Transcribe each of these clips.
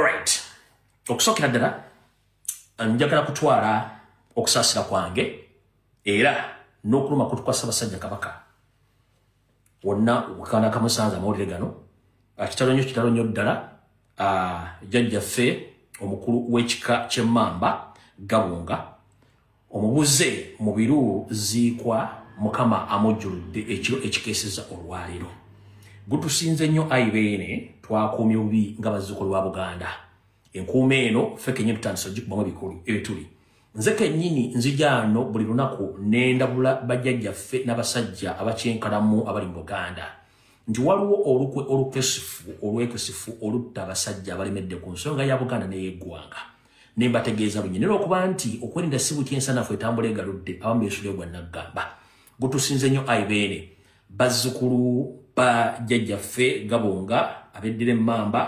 alright okusookera ddala njagala kutwala okusaasira kwange era n'okuluma kutu kwa ssaabasajja kabaka. Wonna wekana kamusanze amawulire gano kitalo nnyo kitalo nnyo ddala jjajjaffe omukulu w'ekika ky'emmamba gabunga omubuze mu biru ziikwa mukama amujjuludde ekiro ekikeeseza olwaliro. Gutusinze nnyo ayibeene twakuumye bubi nga bazzukulu ba buganda. Enkuuma eno ffe kenyini tutandisa ogikubamu ebikulu ebituli nze kennyini nzijano buli lunaku nendabula bajjajjaffe n'abasajja abakyenkalamu abali mu buganda. Nti waliwo olukwe olukesifu olwekesifu olutta abasajja abalemedde ku nsonga ya buganda neyeggwanga nembategeeza lunyini era okuba nti okwerinda si butyensanafu etambula egaludde abamu beesulye gwa naggamba gutusinze nnyo aibeene bazzukulu ba jjajjaffe gabonga abeddira emmamba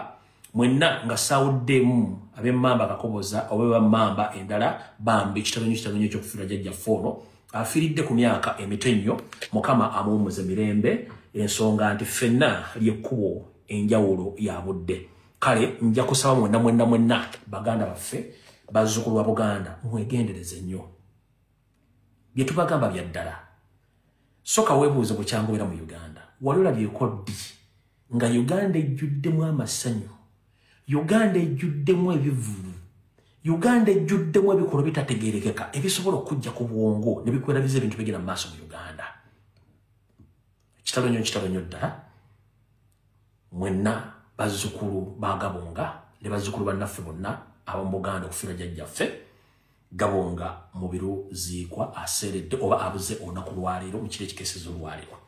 mwenna nga sawuddemu ab'emmamba kakoboza oba bammamba endala bambi kitabonyo kitabonyo ekyokufiira jjajjaffe ono afiiridde ku myaka emito nnyo mukama amuwumuze mirembe ensonga nti ffenna lyekkubo enjawulo ya budde. Kale nja kusaba mwenna mwenna mwenna baganda baffe bazzukulu ba buganda mwegendereze nnyo. Bye tubagamba bya ddala. Soka weebuuze bukyangobera mu uganda wali olabyeko ddi nga uganda ejjuddemu amasanyu uganda ejjuddemu ebivulu uganda ejjuddemu ebikolwa bitategerekeka ebisobola okujja ku bwongo ne bikwerabiza ebintu bigenda mu maaso mu uganda. Kitalo nnyo kitalo nnyo ddala mwenna bazzukulu ba gabonga ne bazzukulu bannaffe bonna ab'omu buganda okufiira jjajjaffe gabonga mubiru ziikwa aseeredde oba abuze olunaku lwaleero mu kiro ekikeeseza olwaleero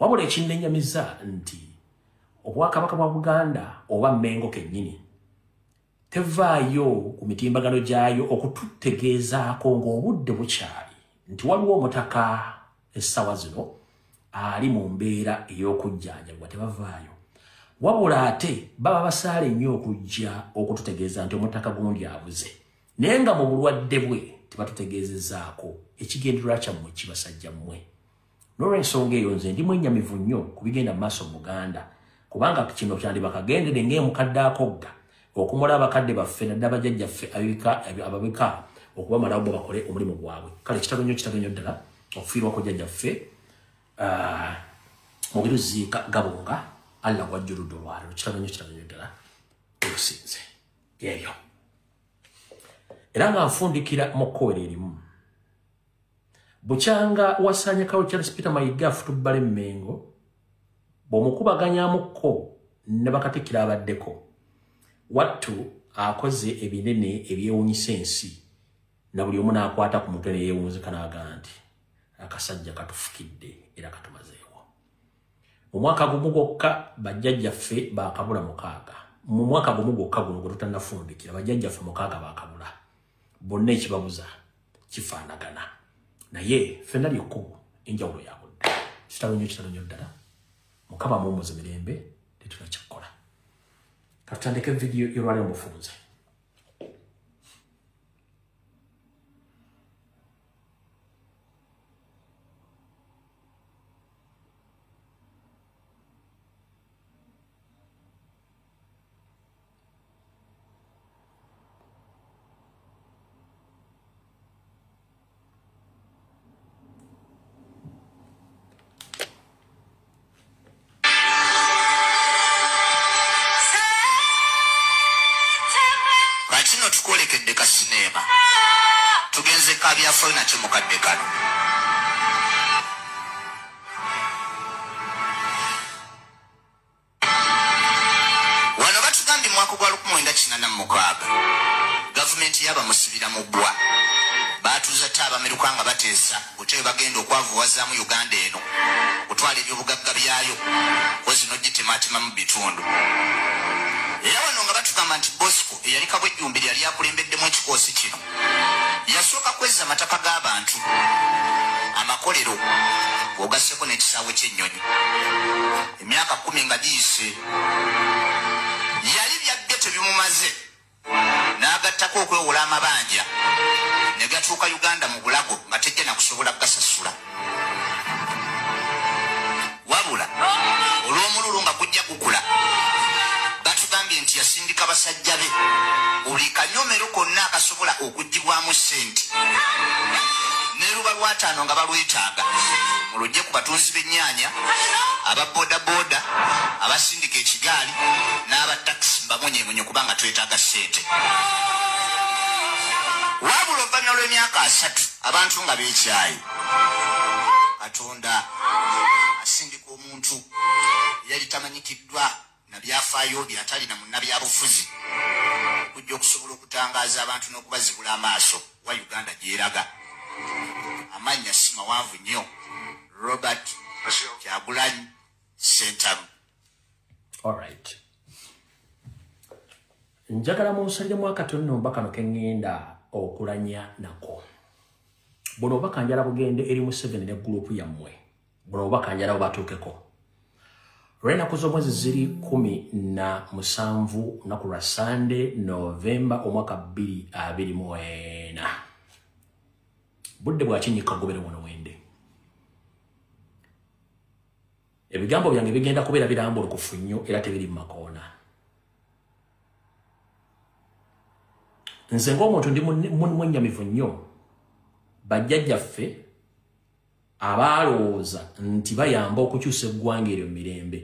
wabula ekinnenyamiza nti obwakabaka bwa buganda oba mmengo kennyini tevaayo ku mitimbagano gyayo okututegeezaako ng'obudde bukyali. Nti waliwo omutaka essaawa zino ali mu mbeera ey'okujjanjabwa tebavaayo. Wabula ate baba basaale nnyo okujja okututegeeza nti omutaka gundi abuze. Naye nga mu bulwadde bwe tebatutegeezezaako ekigendererwa kyammwe kibasajja mmwe n'olwensonga eyo nze ndimu ennyamivu nnyo ku bigenda mu maaso mu buganda kubanga kino kyandibakagendere ng'emukadde akogga okumula abakadde baffe nadde abajjajjaffe ababika okubamalawo bwe bakole omulimu gwabwe. Kale kitalo nnyo kitalo nnyo ddala okufiirwa ku jjajjaffe mu biruziika gabunga allah wajjuludde olwaliro. Kitalo nnyo kitalo nnyo ddala olusinze ebyo era nga nfundikira mu kkoera erimu bukyanga wasanya kawo charles peter mayiga afutubbala emmengo bw'omukubaganyamukko ne bakatikira abaddeko. Wattu akoze ebinene ebyewunyisa ensi na buli omu n'akwata ku mutwe neyeewunzika n'agaa nti akasajja katufukidde era katumazeewo. Mu mwaka gumu gwokka bajjajjaffe bakabula mukaaga mu mwaka gumu gwokka guno gwe tutannafundikira bajjajjaffe mukaaga bakabula bonna ekibabuza kifaanagana naye ffenna lyekkubo enjawulo yabudde kitalo nnyo kitalo nnyo ddala. Mukama muwumuze mirembe tetunakyakukola katutandika evidiyo yolwaliro mufunze gavumenti yabamusibira mu bbwa. Batuuza te abameruka nga bateesa butebe bagenda okwavuwazaamu uganda eno kutwala ebyobugagga byayo kozi nogitemaatema mu bitundu. Era wano nga batugamba nti bosco eyali kabwejjumbiri yali akulembeddemu ekikoosi kino yasooka kwezza amataka g'abantu amakolero ogasseko n'ekisaawe ky'ennyonyi. Emyaka kumi nga giyise yali byabbe tebimumaze n'agattako okwewola amabanja. Ne gatuuka uganda mu bulago nga tejja nakusobola gasasula wabula olw'omululu nga gujja gukula batugambye nti yasi asindika basajja be. Buli kanyomero konna akasobola okuggibwamu sente ne luba lwataano nga balwetaaga. Mulujje ku batunzi b'ennyaanya ababodaboda abasindika ekigaali n'abatakisi mbamunyemunye kubanga twetaaga sente wabula oluvannyuma lw'emyaka asatu abantu nga beekyayi. Katonda asindika omuntu yali tamanyikiddwa nabyafaayo byatalina munnabyabufuzi. Okujja okusobola okutangaaza abantu n'okubazibula amaaso wa uganda gyeraga amannya si mawanvu nnyo robert kyagulanyi sentamu alright njagala munsaliremu akatono nomba kano keŋŋenda okulanya nako. Buno oba kanjala bugende eri mu 7 ne gurupu yammwe buno oba kanjala bubatuukeko lwenaku z'omwezi ziri kumi na musanvu lunaku lwa sande novemba omwaka 224 budde bwakinyika gobere wono wende ebigambo byange bigenda kubeera birambulukufu nnyo era tebiri mu makoona. Nze ng'omuntu ndi mwennyamivu nnyo bajjajjaffe abaalowooza nti bayamba okukyusa eggwanga eryo mu mirembe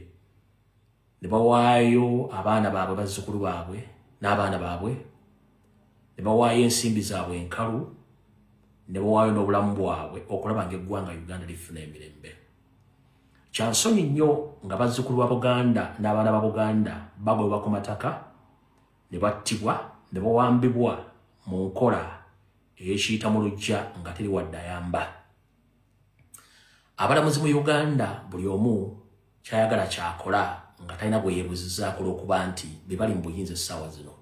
ne bawaayo abaana baabwe bazzukulu baabwe n'abaana baabwe ne bawaayo ensimbi zaabwe enkalu ne bawaayo n'obulamu bwabwe okulaba ngaeggwanga uganda lifuna emirembe. Kyansonyi nnyo nga bazzukulu ba buganda n'abaana ba buganda bagobwa ku mataka ne battibwa ne bawambibwa mu nkola eyekiyita mu lujja nga teri wadde ayamba abalamuzi mu uganda buli omu kyayagala kyakola nga talina gwe yeebuzizaako olw'okuba nti be bali mu buyinza essaawa zino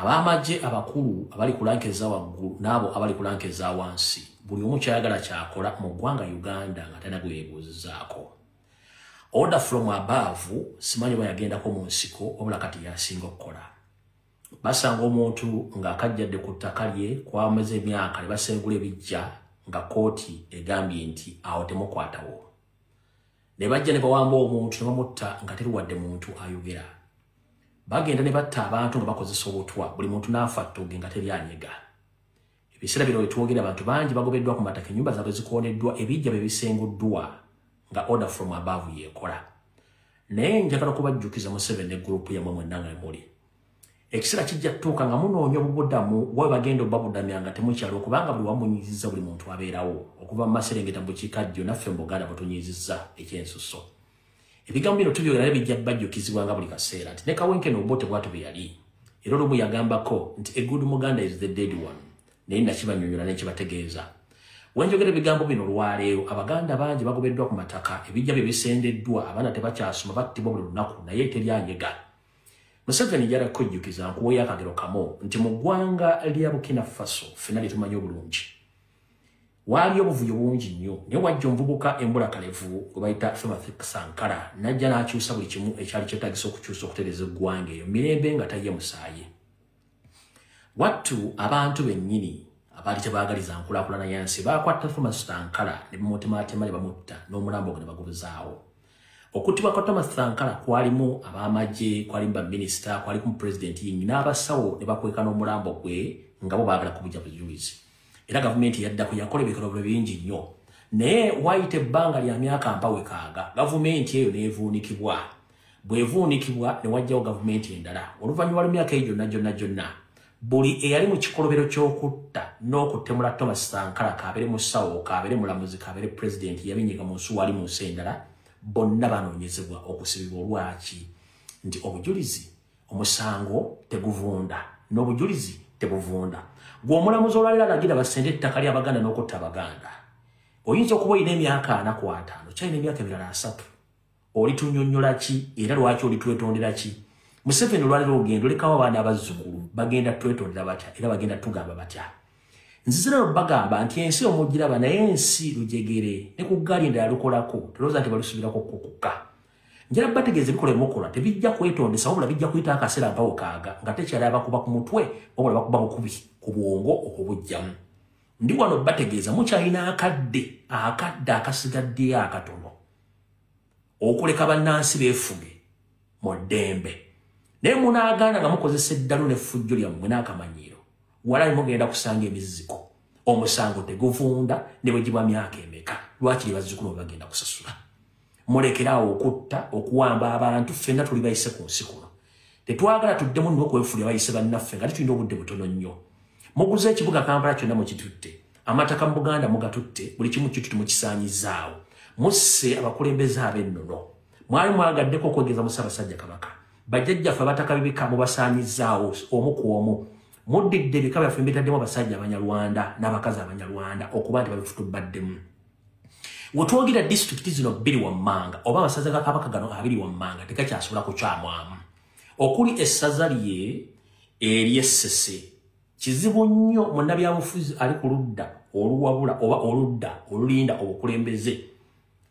ab'amagye abakulu abali ku lanka eza waggulu n'abo abali ku lanka eza wansi buli omu kyayagala kyakola mu ggwanga uganda nga talina gwe yeebuzizaako order from above simanyi oba yagendako mu nsiko wabula kati yasinga okukola. Basanga omuntu ng'akajjadde ku ttaka lye kwameza emyaka ne basengula ebijja nga kooti egambye nti awo temukwatawo. Ne bajja ne bawamba omuntu ne bamutta nga teri wadde muntu ayogera bagenda ne batta abantu nga bakozesa obutwa. Buli muntu n'afa ttoge nga teri anyega ebiseera bino wetwogera abantu bangi bagobeddwa ku mataka ennyumba zaabwe zikoneddwa ebijja bye bisenguddwa nga order from above yeekola. Naye njagala kubajjukiza mu 7 ne gurupu yammwe mwenna nga muli. Ekiseera kijja tutuuka nga munoonya obubudamu bwe bagenda obabudamya nga temukyalo kubanga buli wamunyiziza buli muntu abeerawo. Okuva mu maserengeta bukiikaddyo naffe mu buganda bwetunyiziza ekyensuso ebigambo bino tubyogera naye bijja bajjukizibwa nga buli kaseera nti ne kawenkene obote bwatu bwe yali. Era olumu yagambako nti a good muganda is the dead one. Naye nakibanyonyola nekibategeeza wenjogera ebigambo bino olwaleero abaganda bangi bagobeddwa ku mataka ebijja bye bisendeddwa abaana tebakyasoma battibwa buli lunaku naye teryanyega museveni jala kujjukiza nkuweyo akagero kamo nti mu ggwanga lya bukina faso fena lyetumanyi obulungi waaliyo obuvuyo bungi nnyo. Naye wajja omuvubuka embulakalevu gwe bayita thematic sankara najja n'akyusa buli kimu ekyali kyetagisa okukyusa okutereza eggwanga eyo mirembe nga tayye musaayi. Wattu abantu bennyini abaali tebaagaliza nkulaakulana yansi baakwata thomas sankara ne bamutematema ne bamutta n'omulambo gwe ne bagobezaawo okuttibwa kwa thomas sankara kwalimu abamagye kwalimu baminisita kwalimu mupulezidenti yinyi n'abasawo ne bakweka n'omulambo gwe nga bo baagala kubujja bujulizi era gavumenti yaddako yakola ebikolobero bingi nnyo. Naye wayita ebbanga lya myaka mpawekaaga gavumenti eyo neevuunikibwa bwevuunikibwa ne wajjawo gavumenti endala. Oluvannyuma lw'emyaka eyo gyonna gyonna gyonna buli eyali mu kikolobero ky'okutta n'okutemula thomas sankara kaabere musawo kaabere mulamuzi kaabere pulezidenti yabinyiga mu nsi wali mu nsi endala bonna banoonyezebwa okusibibwa olwaki. Nti obujulizi omusango teguvunda n'obujulizi tebuvunda. Gwe omulamuzi olwaliro alagira basende ettaka ly'abaganda n'okutta abaganda. Oyinza okuba olina emyaka ana ku ataano kyalina emyaka emirala asatu. Olitunyonnyola ki? Era lwaki olitwetondera ki? Museveni olwaliro ogenda olekawo abaana abazzukulu bagenda twetondera batya? Era bagenda tugamba batya? Nzizira no bagamba nti ensi omugiraba naye ensi lujegere ne ku ggaali endala lukolako tulowooza nti balusubirako kukukka njala bategeeza ebikola emukola tebijja kwetondesa wabula bijja kuyita akaseera mpawo kaaga nga tekyali abakuba ku mutwe wabula bakuba bukubi ku bwongo okubujjamu. Ndi wano bategeeza mukyalina akadde akadde akasigaddeyo akatono okuleka bannansi beefuge mu ddembe. Naye munaagaana nga mukozesa eddalu n'effujjo lyammwe n'akamanyiiro walayi mugenda kusanga emiziziko omusango teguvunda ne bwe gibwa myaka emeka? Lwakiri bazzukulu bwe bagenda kusasula mulekeraawo okutta okuwamba abantu ffenna tuli bayise ku nsi kuno. Tetwagala tuddemu nno okwefulya bayise bannaffe nga tetulina obudde butono nnyo. Muguze ekibuga kampala kyonna mukitutte amataka mu buganda mugatutte buli kimu kitutte mukisaanyizaawo. Musse abakulembeze ab'ennono mwali mwagaddeko okwegeza musabasajja kabaka. Bajjajjaffe abataka bibika mubasaanyizaawo omu ku omu. Muddidde ebika byaffe mbitaddemu abasajja abanyarwanda n'abakazi abanyarwanda okuba nti babifutubbaddemu wetwogera disitulikiti zino bbiri wammanga oba amasaza ga kabaka gano abiri wammanga tegakyasobola kukyamwamu. Okuli essaza lye eryessese kizibu nnyo munnabyabufuzi ali ku ludda oluwabula oba oludda olulinda obukulembeze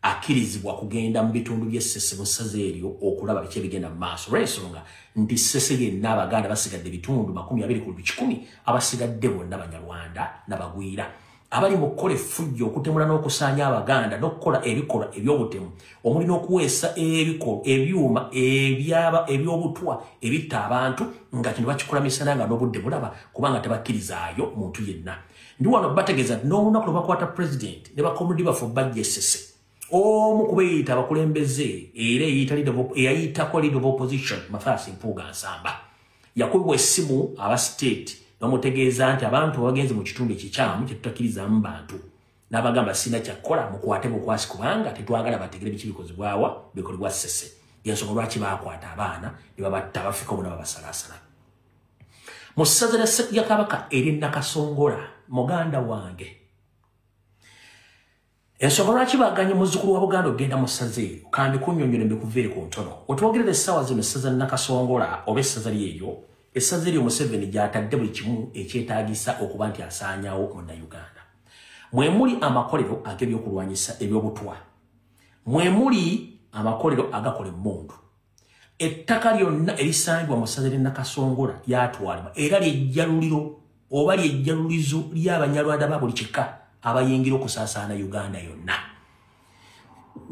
akkirizibwa kugenda mu bitundu by'essese mu ssaza eryo okulaba biki ebigenda mu maaso. Olw'ensonga nti ssese yenna abaganda basigadde bitundu 2 abasigadde bonna banyarwanda nabagwira abali mu kukola effujjo okutemula n'okusaanya abaganda n'okukola ebikolwa eby'obutemu omuli n'okuweesa ebyuma ebyobutwa ebitta abantu nga kino bakikola misana nga n'obudde bulaba kubanga tebakkirizaayo muntu yenna. Ndi wano bategeeza nti n'olunaku lwe bakwata pulezidenti ne bakomudi bafe bajja esese omu kubeeyita abakulembeze era eyayitako lead of opposition mathasi mpuuga nsamba. Yakubibwa essimu aba state bamutegeeza nti abantu bagenze mu kitundu ekikyamu kyetutakirizamu bantu. N'abagamba sina kyakukola mukwate bukwasi kubanga tetwagala bategere biki bikozebwawa bikolebwa sese yensonga lwaki bakwata abaana ne babatta bafika omu nababasalaasala. Mu ssaza lya kabaka eryennakasongola muganda wange. Ensonga lwaki baganye muzzukulu wa buganda okgenda mu ssaza eryo kandi kunnyonnyole mbikuveere ku ntono. Wetwogerera essaawa zino essaza nakasongola oba essaza lyeryo essaza eryo museveni gyatadde buli kimu ekyetaagisa okuba nti asaanyawo munnayuganda. Mwe muli amakolero ag'ebyokulwanyisa ebyobutwa. Mwe muli amakolero agakola emmundu. Ettaka lyonna erisangibwa mu ssaza lyennakasongola lyatwalibwa. Era lyejjaluliro oba lyejjalulizo ly'abanyarwanda ba buli kika abayingira okusaasaana uganda yonna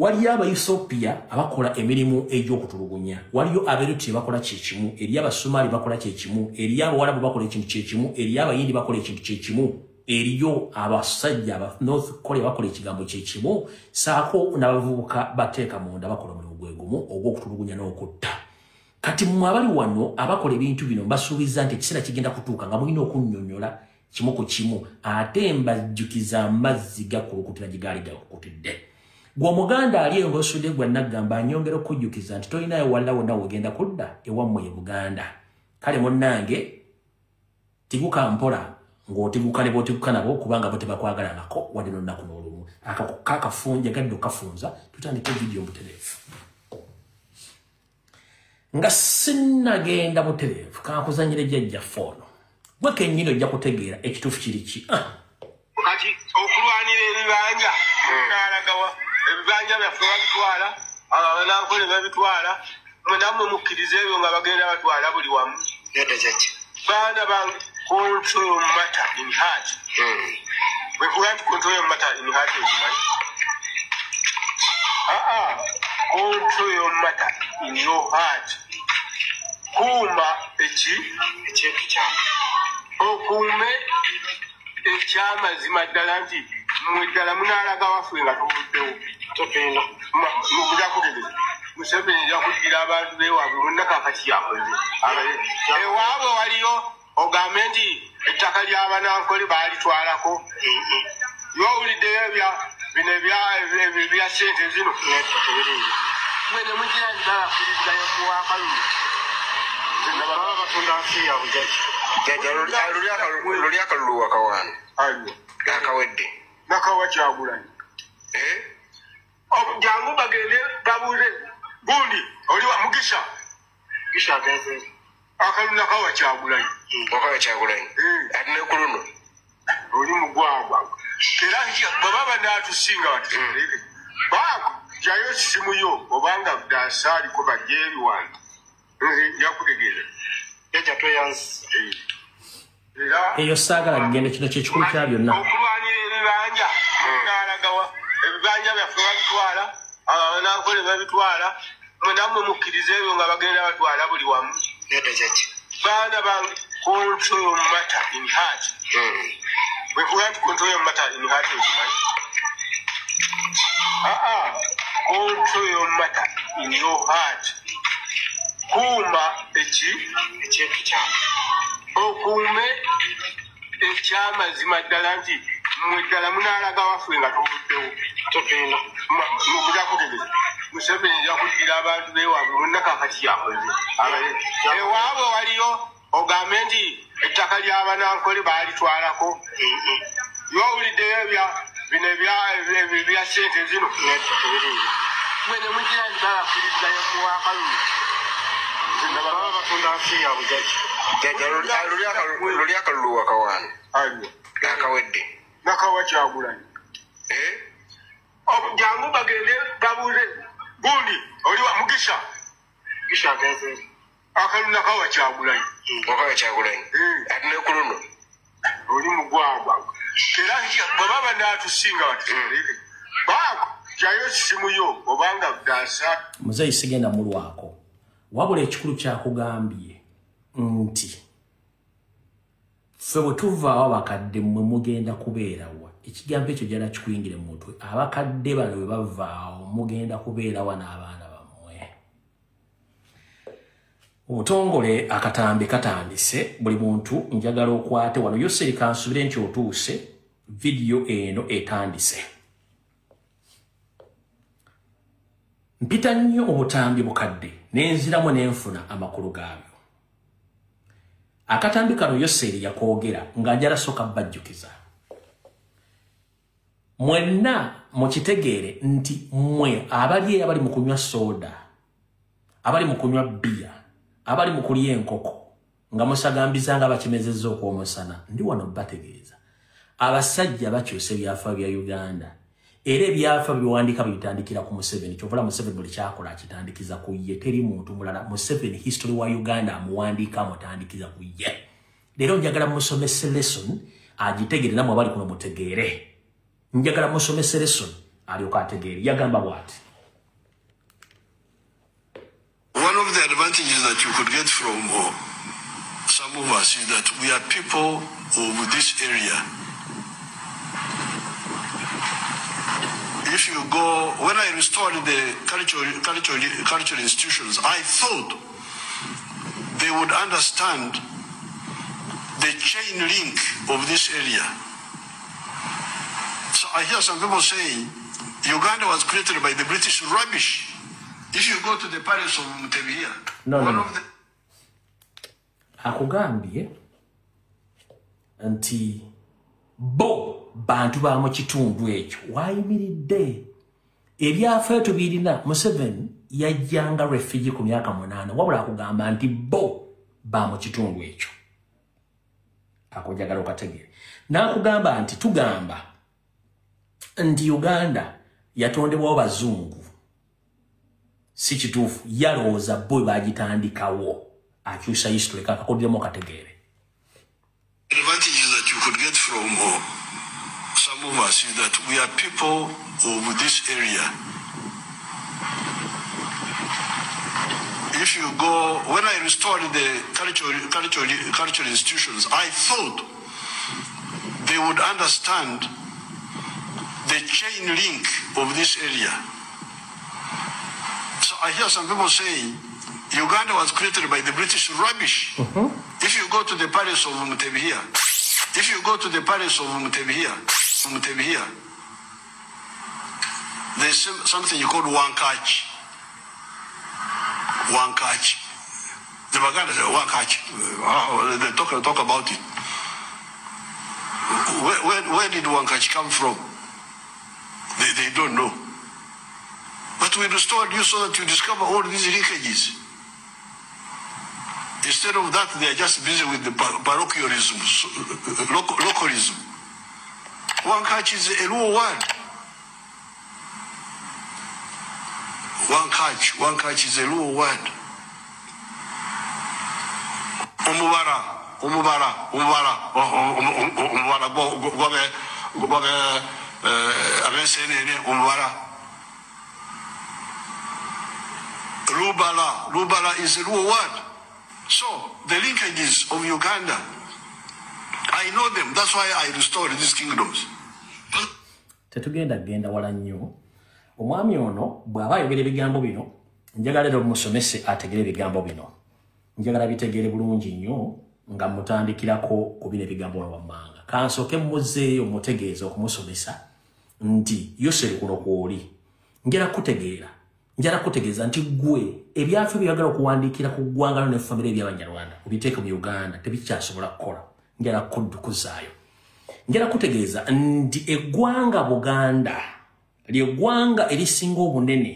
waliyo abaethiopia abakola emirimu egy'okutulugunya. Waliyo aberuti bakola kyekimu eri abasomali bakola kyekimu eri abawalabu bakola ekintu kyekimu eri abayindi bakola ekintu kyekimu eriyo abasajja aba north korea bakola ekigambo kyekimu saako n'abavubuka bateeka munda bakola omulimu gwe gumu ogw'okutulugunya n'okutta. Kati mmwe abali wano abakola ebintu bino mbasuubiza nti ekiseera kigenda kutuuka nga mulina okunnyonnyola kimu ku kimu ate mbajjukiza amazzi gakulukutira gye gaali gakulukutidde gwe omuganda ali eyo ngaosudde gwe naggamba anyongera okujjukiza nti tolinayo walla wonna wegenda kudda ewammwe e buganda. Kale munnange tiguka mpola ng'otiguka ne b'otiguka nabo kubanga bo tebakwagalangako wadde nolunaku n'olumu. Kakafunja gadde okafunza tutandike vidiyo mutereevu nga sinnagenda butereevu kankuzanyire jjajjaffe ono gwe kennyini ojja kutegeera ekituufu kiri ki? Kati okulwanira ebibanja nalagawa ebibanja byaffe babitwala abanankole babitwala mwenammwe mukkiriza ebyo nga bagenda batwala buli wamu. Baana bange control matter in heart. Wekuga nti control matter in heart ekimanyi aa control matter in your heart. Kuuma eki? Ekintu kyange okuume ekyamazima ddala nti mwe ddala munalaga waffe nga tubuddewo togenda mujakutegeza museveni jakuddira abantu bewaabwe munnakakati yakoze. Ewaabwe waliyo ogambe nti ettaka lyabanankole balitwalako. Yowuliddeyo bino ebya sente zino. Mwene mugira nti babafiriziganya muwakalulu baba batunda nsi ya bujaji luli akalulu wakawaano ayo. Akawedde nakawa kyagulanyi jangu bagende babuze gundi oliwa mugisha. Gisha agenze akalu nakawa kyagulanyi wakawa kyagulanyi ate ne ku luno oli mugwagwa. Era baba banatusinga batusoleke baako jayo simu yo obanga dasaaliko bajeebiwantu nze njakutegeeza. Jaja tweyansi. Eyo saagala kugenda kino kyekikulu kya byonna. Okulwanira ebibanja nalagawa ebibanja byaffe babitwala abanankole babitwala mwenammwe mukkiriza ebyo nga bagenda batwala buli wamu. Baana bange control matter in heart. Bwekuga nti control matter in heart okimanyi aa control matter in your heart. Kuuma eki? Ekintu kyamu okuume ekyamazima ddala nti mmwe ddala munaalaga waffe nga tubuddewo togenda. Mujakutegeza museveni yakuddira abantu bewaabwe munnakakati yakoze. Ewaabwe waliyo ogambe nti ettaka lyabanankole baalitwalako yowuliddeyo ebya bino ebya- sente zino. Mwe ne mugira nti babakkiriza yamuwakalulu baba batunda nsi yaabwe jaki jajja luli akalulu wakawaano akawedde nakawa kyagulanyi Eh? jangu bagende babuuze gundi oli wa mugisha. Gisha agenze akalu nakawa kyagulanyi wakawa kyagulanyi Eh. ate ne ku luno oli mugwagwa. Era bweba banatusinga batusereke baako jayo sisimu yo obanga dasa muzeyi sigenda mulwako wabula ekikulu kyakugambye nti ffe bwe tuvaawo abakadde mmwe mugenda kubeerawa ekigambo ekyo jala kikuyingire mu mutwe abakadde bano bwe bavaawo mugenda kubeerawa n'abaana bammwe? Obutongole akatambi katandise buli muntu njagala okwate wano. Yoseri kansubire nti otuuse vidiyo eno etandise. Mpita nnyo obutambi bukadde nenziramu nenfuna amakulu gaabyo akatambi kano yoseri yakoogera nga njala soka bajjukiza. Mwenna mukitegeere nti mmwe abali eyo abali mu kunywa sooda abali mu kunywa bbiya abali mu kulya enkoko nga musagambiza nga bakimezezza okwomusana ndi wano bategeeza. Abasajja bakyusa ebyafa bya uganda era ebyafa biwandiika bibitandikira ku museveni kyovala museveni buli kyakola akitandikiza ku ye. Teri muntu mulala museveni history wa uganda amuwandiika amutandikiza ku ye. Leero njagala musomese lesson agitegere namwe abali kuno mutegeere. Njagala musomese lesson alyoka ategeere. Yagamba bwati. One of the advantages that you could get from uh, some of us is that we are people of this area. If you go, when I restored the cultural, cultural, cultural institutions, I thought they would understand the chain link of this area. So I hear some people saying Uganda was created by the British rubbish. If you go to the palace of Mutebia, No, no, one no. of the akugambye eh? nti bo bantu ba mu kitundu ekyo wayimiridde. Ebyafaayo tubirina museveni yajjanga refugee ku myaka munaana wabula akugamba nti bo ba mu kitundu ekyo. Akujagala okategere. N'akugamba nti tugamba nti uganda yatondebwawo bazungu. Si kituufu yalowooza bo bwe bagitandikawo. Akyusa history kakakoddemu okategeere advantages you could get from uh, some of us is that we are people of this area. If you go, when I restored the cultural, cultural, cultural institutions, I thought they would understand the chain link of this area. So I hear some people saying Uganda was created by the British rubbish. If you go to the palace of Mutebihia, if you go to the palace of Mutebihia, Mutebihia, there's some- something called Wankachi. Wankachi. The Baganda say Wankachi. Uh, they talk, talk about it. Where, where, where did Wankachi come from? They, they don't know. But we restored you so that you discover all these linkages. Instead of that, they are just busy with the par- parochialism, uh, local, localism. Wankachi is a Luo word. Wankachi, Wankachi is a Luo word. Omubara, omubara, omubara, omubara, gwabe, eh, abensenene, omubara. Lubala, Lubala is a Luo word. So the linkages of Uganda, I know them. That's why I restored these kingdoms. tetugenda genda wala nnyo. Omwami ono bw'aba ayogera ebigambo bino njagala era omusomese ategere ebigambo bino. Njagala bitegeere bulungi nnyo nga mutandikirako ku bino ebigambo wano wammanga. Kansooke mmuzeeyo mutegeeza okumusomesa nti yoseri kuno kwoli. Njala kutegeera njala kutegeeza nti gwe ebyafe byagala okuwandiikira ku ggwanga no nefamire ebyabanyarwanda obiteeke mu uganda tebikyasobola kukola njala kuddukuzaayo njala kutegeeza nti eggwanga buganda lyeggwanga erisinga obunene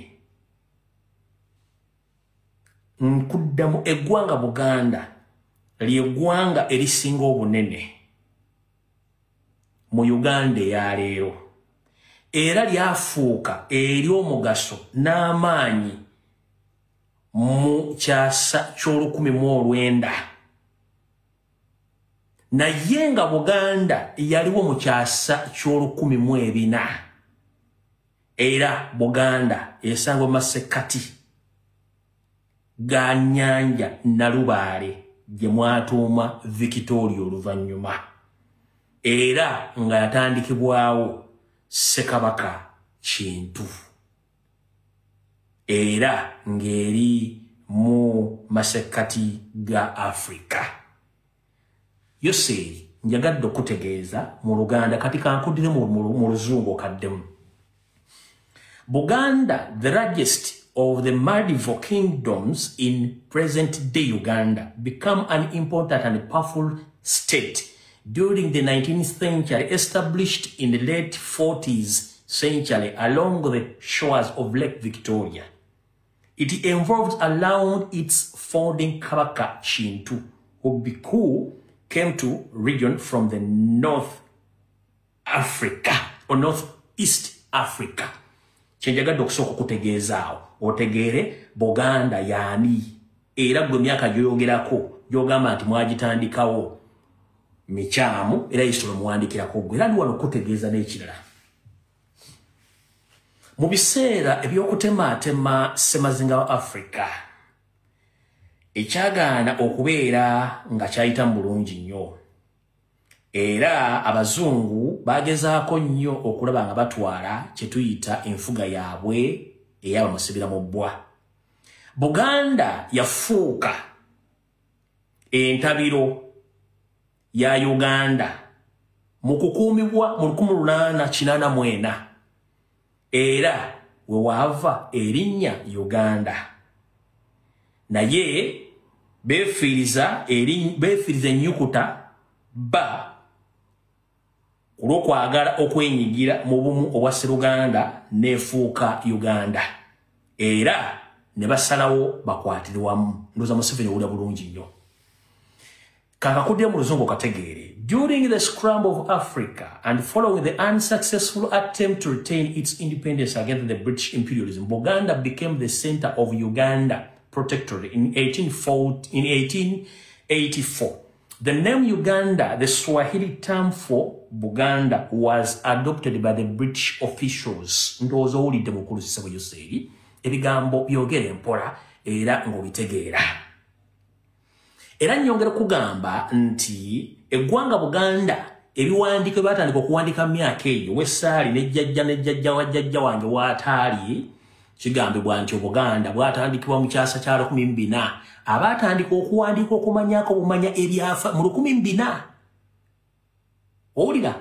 nkuddamu eggwanga buganda lyeggwanga erisinga obunene mu uganda eyaleero era lyafuuka eri omugaso n'amaanyi mu kyasa ky'olukumi mu olwenda. Naye nga buganda yaliwo mu kyasa ky'olukumi mu ebina era buganda esangwa masekati ga nnyanja nalubaale gye mwatuuma victoria oluvannyuma era nga yatandikibwawo ssekabaka kintu. Era ng'eri mu masekkati ga afrika. Yoseeri njagadde okutegeeza mu luganda kati kankudire mu luzungu okaddemu. Buganda the largest of the Maldivo kingdoms in present-day Uganda become an important and powerful state during the 19th century, established in the late 40s century along the shores of Lake Victoria. It involved around its founding Kabaka Chintu, who Biku came to region from the North Africa or Northeast Africa. kyenjagadde okusooka okutegeezaawo otegeere buganda yaani era gwe emyaka gyoyogerako gyogamba nti mwagitandikawo mikyamu era isitolo muwandikirako gwe era ndi wano okutegeeza n'ekirala. Mu biseera eby'okutemaatema ssemazinga wa afrika ekyagaana okubeera nga kyayita mu bulungi nnyo. Era abazungu bagezaako nnyo okulaba nga batwala kye tuyita enfuga yaabwe eyabamusibira mu bbwa. Buganda yafuuka entabiro ya uganda. Mu kukuumibwa mu 1884 era we waava erinnya uganda. Naye befiiriza ennyukuta ba olw'okwagala okwenyigira mu bumu obwa sseruganda neefuuka uganda. Era ne basalawo bakwatire wamu. Ndooza museveni owulira bulungi nnyo kakakuddire mu luzungu kategeere during the scramble of africa and following the unsuccessful attempt to retain its independence against the british imperialism buganda became the center of uganda protectorate in 1884 in 1884 The name Uganda, the Swahili term for Buganda, was adopted by the British officials. Ndowooza owulidde bukulusisa bwe yoseeri ebigambo byogera empola era ng'obitegeera. Era nnyongera okugamba nti eggwanga Buganda ebiwandiiko byatandika okuwandika mu myaka eyo wessaali nejjajja nejjajja wa jjajja wange waataali kigambibwa nti obuganda bwatandikibwa mu kyasa kya 14 abaatandika okuwandiika okumanyako bumanya ebyafa mu 14 owulira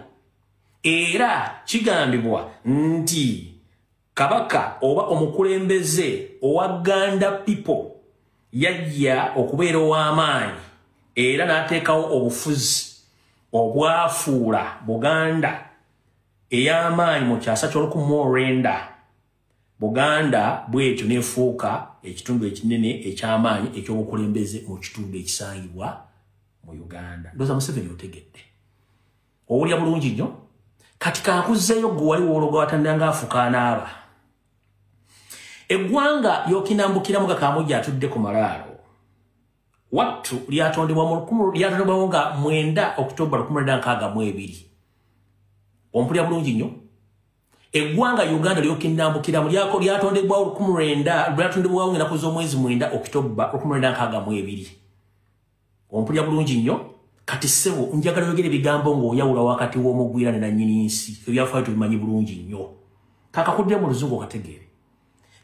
era kigambibwa nti kabaka oba omukulembeze owa ganda people yajja okubeera ow'amaanyi era n'ateekawo obufuzi obwafuula buganda ey'amaanyi mu kyasa ky'olukumolwenda buganda bwetyo nefuuka ekitundu ekinene ekyamaanyi ekyobukulembeze mu kitundu ekisangibwa mu uganda. Ndoza museveni otegedde. Owulya bulungi nnyo? Kati kankuzzeeyo gwe wali woologa watandanga afuka anaaba eggwanga lyokinambukiramu ga kamujja atudde ku malaalo wattu lyatondebwa lyatondebwamu nga mwenda okutobba 1962 ompulya bulungi nnyo. Eggwanga uganda lyokinambukiramu lyatondebwawo lyatondebwawo ngenaku z'omwezi mwenda okitoba 1962 ompulya bulungi nnyo. Kati ssebo njagala yogera ebigambo ng'oyawula wakati w'omugwira ne nannyini nsi. Ebyafaayo tubimanyi bulungi nnyo. Kakakuddira mu luzungu okategeere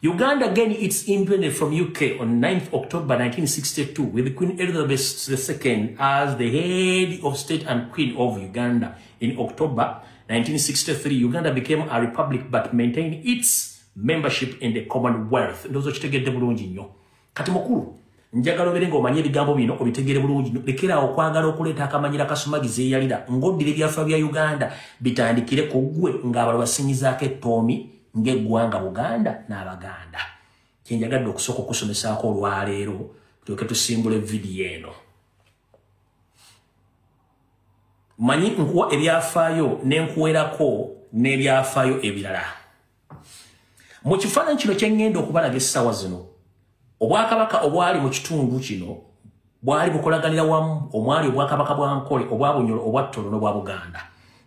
Uganda gained its independence from UK on 9th October 1962 with Queen Elizabeth II as the head of state and queen of Uganda. In October 1963, Uganda became a republic but maintained its membership in the Commonwealth. Ndozo chitegedde bulungi nnyo. Kati mukulu, njagala obere ng'omanye ebigambo bino obitegere bulungi nnyo. Lekera okwagala okuleeta akamanyira kasumagiza eyalira ng'oddira ebyafa bya Uganda bitandikire ku ggwe ng'abalala basinyizaako ettoomi ng'eggwanga buganda n'abaganda. Kyenjagadde okusooka okusomesaako olwaleero tulyoke tusimbula evidiyo eno. Manyi nkuwa ebyafaayo n'enkuwerako n'ebyafaayo ebirala. Mu kifaananyi kino kyeŋŋenda okubalaga essaawa zino obwakabaka obwali mu kitundu kino bwali bukolaganira wamu. Omwali obwakabaka bwa nkole obwa bunyolo obwa ttolo n'obwa buganda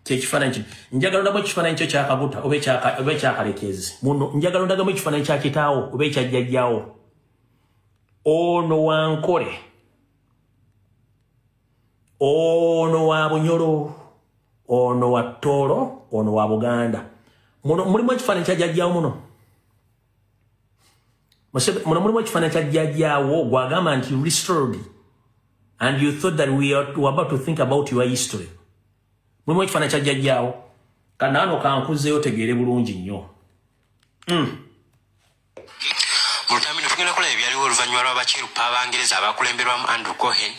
kyekifaananyi kino. Njagala ndamu ekifaananyi kyo kyakabuta oba ekyakalekezi muno njagala ndagamu ekifaananyi kyakitaawo oba ekyajjajjawo ono wankole ono wa bunyolo. Ono wa ttoolo. Ono wa buganda. Muno mulimu ekifaananyi kyajjajjawo muno? Muno mulimu ekifaananyi kyajjajjawo gwagamba nti restored. And you thought that we are about to think about your history mulimu ekifaananyi kyajjajjaawo kanaano kankuzeeyo tegeere bulungi nnyo hmm. mu lutambi netugenda kulaba ebyaliwo oluvannyuma lw'abakirupa abangereza abakulemberwamu andrew cohen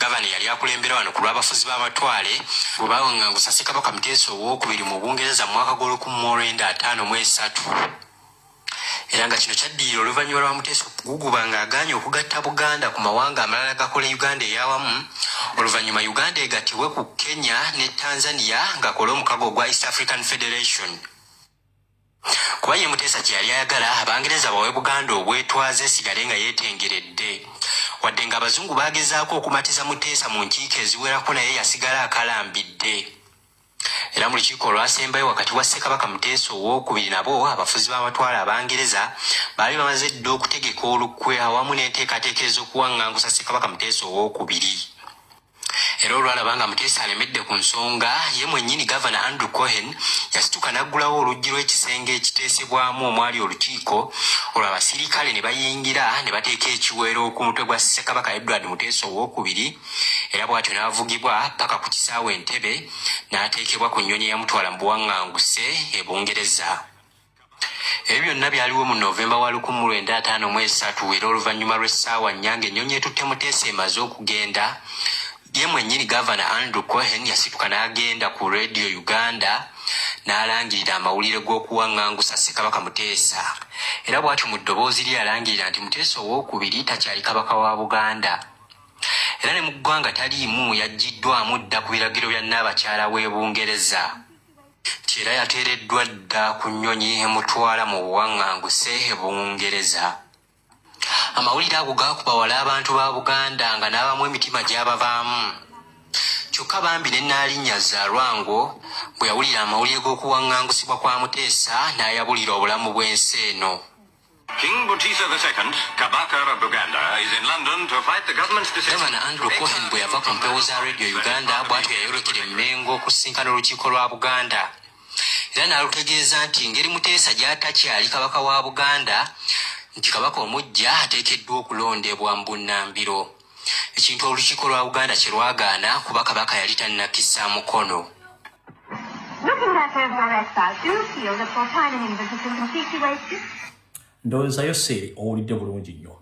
gavana yali akulembera wano ku lw'abafuzi b'amatwale bwe bawaŋŋangusa ssekabaka muteesa owokubiri mu bungereza mu mwaka gw'olukumi mu olwenda ataano mu esatu era nga kino kyaddirira oluvannyuma lwa muteesa okuguguba ng'agaanye okugatta buganda ku mawanga amalala gakola uganda eyawamu. Oluvannyuma uganda egattibwe ku kenya ne tanzania ng'akola omukago ogwa east african federation. Kuba ye muteesa kye yali ayagala abangereza bawe buganda obwetwaze esigale nga yeetengeredde. Wadde ng'abazungu baagezaako okumatiza muteesa mu nkiiko eziwerako naye yasigala akalambidde era mu lukiiko olwasembayo wakati wa ssekabaka muteesa owokubiri nabo abafuzi b'amatwala abangereza baali bamaze dda okutegeka olukwe awamu n'enteekateeka ez'okuwaŋŋangusa ssekabaka muteesa owokubiri era olwalaba nga muteesa alemedde ku nsonga ye mwennyini gavana andrew cohen yasituka n'aggulawo oluggi lw'ekisenge ekiteesebwamu omwali olukiiko olwo abasirikale ne bayingira ne bateeka ekiweero ku mutwe gwa ssekabaka edward muteesa owokubiri era bw'atyo n'avugibwa paka ku kisaawe entebe n'ateekebwa ku nnyonyi eyamutwala mu buwaŋŋanguse e bungereza. Ebyo byonna byaliwo mu novemba wa 1953 era oluvannyuma lw'essaawa nnyanga ennyonyi etutte muteesa emaze okugenda ye mwennyini gavana andrew cohen yasituka n'agenda ku radio uganda n'alangirira amawulire g'okuwaŋŋangusa ssekabaka muteesa. Era bw'atyo mu ddoboozi lye yalangirira nti muteesa owookubiri takyali kabaka wa buganda. Era ne mu ggwanga taliimu yaggiddwamu dda ku biragiro bya nnaabakyala w'e bungereza. Nti era yateereddwa dda ku nnyonyi emutwala mu buwaŋŋanguse e bungereza amawulire ago gaakuba wala abantu ba buganda nga n'abamu emitima gy'abavaamu. Kyokka bambi ne naalinnya zaalwango bwe yawulira amawulire g'okuwaŋŋangusibwa kwa muteesa n'ayabulira obulamu bw'ensi eno. Gavana andrew cohen bwe yava ku mpewo za radio uganda bw'atyo yayolekera emmengo okusinkana olukiiko lwa buganda. Era n'alutegeeza nti ngeri muteesa gy'atakyali kabaka wa buganda nti kabaka omujja ateekeddwa okulondebwa mu bunnambiro. Ekintu olukiiko lwa buganda kye lwagaana kuba kabaka yali tannakisa mukono. Ndowoozayo seeri owulidde bulungi nnyo.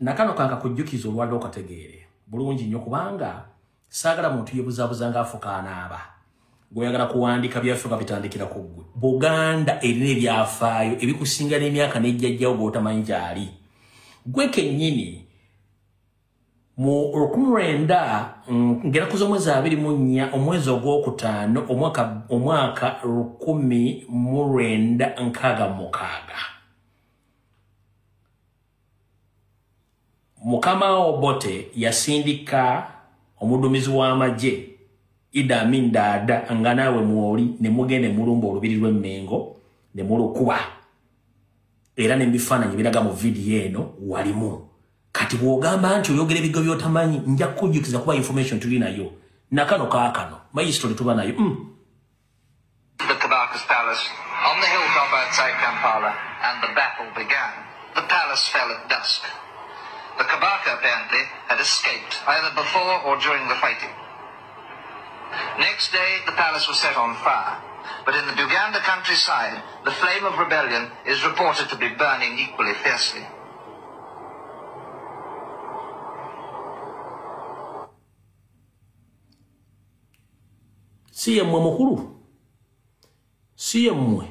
Nakano kanka kujjukiza olwadde okategeere. Bulungi nnyo kubanga saagala muntu yebuzaabuza ngaafukaanaaba gweoyagala kuwandika byaffe nga bitandikira ku ggwe. Buganda erina ebyafaayo ebikusinga n'emyaka nejjajjawo gwotamanyi gyali. Gwe kennyini mu lukumi lwenda ngeraku z'omwezi abiri mu nnya omwezi ogwokutaano omwaka lukumi mu lwenda nkaaga mukaaga. Mukama obote yasindika omudumizi w'amagye ida amin dada nga naawe mwoli ne mugende mulumba olubiri lw'emmengo ne mulukuba era n'ebifaananyi biraga mu vidiyo eno walimu kati bw'ogamba nti oyogera ebigo by'otamanyi nja kukujjukiza kuba information tuli nayo nakano kaakano mayisitole tuba nayo mm. the Kabaka's palace on the hilltop outside Kampala, and the battle began. The palace fell at dusk. The Kabaka apparently had escaped either before or during the fighting. Next day, the palace was set on fire. But in the Buganda countryside, the flame of rebellion is reported to be burning equally fiercely. si yemmwe mukulu si yemmwe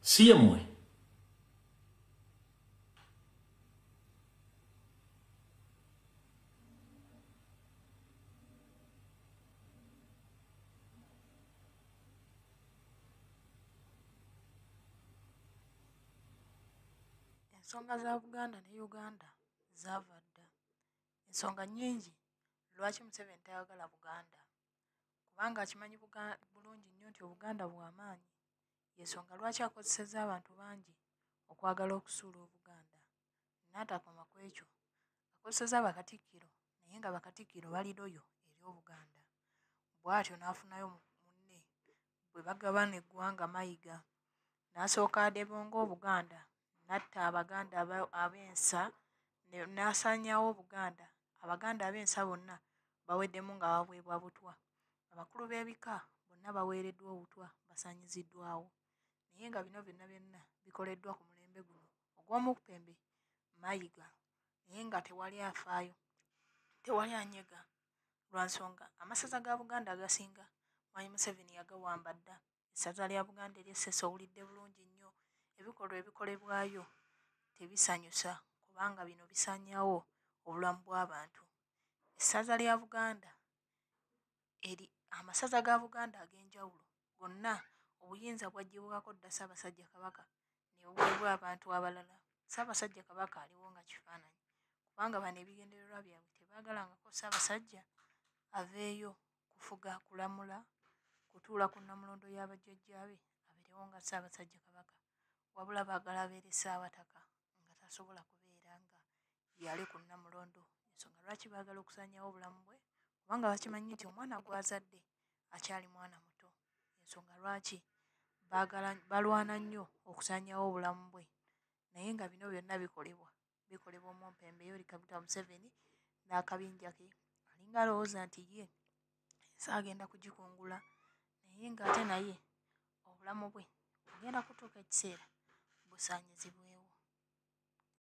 si ensonga za buganda ne uganda zaava dda ensonga nnyingi lwaki museveni tayagala buganda? Kubanga akimanyi bulungi nnyo nti obuganda bwamaanyi yensonga lwaki akozeseza abantu bangi okwagala okusuula obuganda? Naatakoma ku ekyo. Akozeseza bakatikkiro naye nga bakatikkiro baliroyo eri obuganda. Bw'atyo n'afunayo mu- munne bwe bagabana eggwanga mayiga n'asooka adebonga obuganda natta abaganda aba- ab'ensa n'asaanyawo obuganda abaganda ab'ensa bonna baweddemu nga baweebwa butwa. Abakulu b'ebika bonna baweereddwa obutwa basaanyiziddwawo naye nga bino byonna byonna bikoleddwa ku mulembe guno. Ogw'omukupembe mayiga. Naye nga tewali afaayo tewali anyega. Lwa nsonga amasaza ga buganda agasinga mwanyi museveni yagawamba dda. Essaza lya buganda eryessese owulidde bulungi nnyo ebikolwa ebikolebwayo tebisanyusa kubanga bino bisaanyawo obulamu bw'abantu. Essaza lya buganda eri amasaza ga buganda ag'enjawulo gonna obuyinza bwaggyibwako dda ssaabasajja kabaka ne buweebwa abantu abalala. Ssaabasajja kabaka aliwo nga kifaananyi kubanga bano ebigendererwa byabwe tebaagalangako ssaabasajja aveeyo kufuga kulamula kutuula ku nnamulondo y'abajjajjaabe abeerewo nga ssaabasajja kabaka wabula baagala abeere ssaabataka nga tasobola kubeera nga yali ku nnamulondo ensonga lwaki baagala okusaanyawo obulamu bwe? Kubanga bakimanyi nti omwana gw'azadde akyali mwana muto. Ensonga lwaki baagala balwana nnyo okusaanyawo obulamu bwe? Naye nga bino byonna bikolebwa. Bikolebwa omumpembe yoli kaguta museveni n'akabinja ke. Alinga alowooza nti ye ensi agenda kugikungula. Naye ng'ate naye obulamu bwe bugenda kutuuka ekiseera gukusanya izivuye